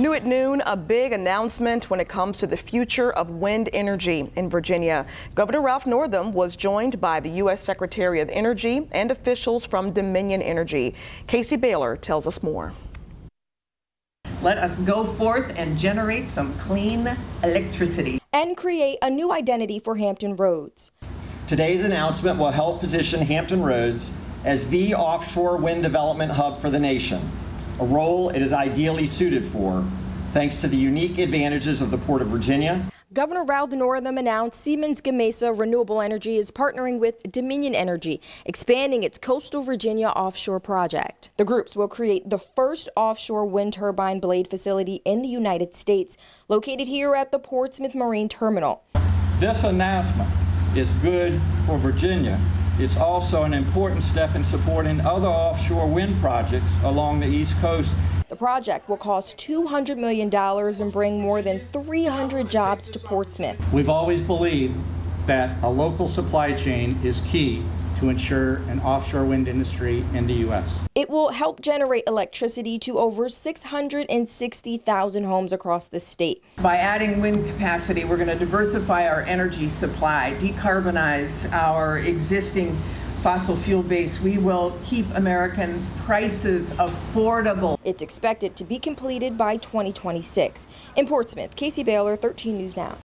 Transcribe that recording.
New at noon, a big announcement when it comes to the future of wind energy in Virginia. Governor Ralph Northam was joined by the U.S. Secretary of Energy and officials from Dominion Energy. Casey Baylor tells us more. Let us go forth and generate some clean electricity. And create a new identity for Hampton Roads. Today's announcement will help position Hampton Roads as the offshore wind development hub for the nation a role it is ideally suited for, thanks to the unique advantages of the Port of Virginia. Governor Ralph Northam announced Siemens Gamesa Renewable Energy is partnering with Dominion Energy, expanding its coastal Virginia offshore project. The groups will create the first offshore wind turbine blade facility in the United States, located here at the Portsmouth Marine Terminal. This announcement is good for Virginia it's also an important step in supporting other offshore wind projects along the East Coast. The project will cost $200 million and bring more than 300 jobs to Portsmouth. We've always believed that a local supply chain is key to ensure an offshore wind industry in the U.S. It will help generate electricity to over 660,000 homes across the state. By adding wind capacity, we're going to diversify our energy supply, decarbonize our existing fossil fuel base. We will keep American prices affordable. It's expected to be completed by 2026. In Portsmouth, Casey Baylor, 13 News Now.